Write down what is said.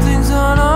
something's on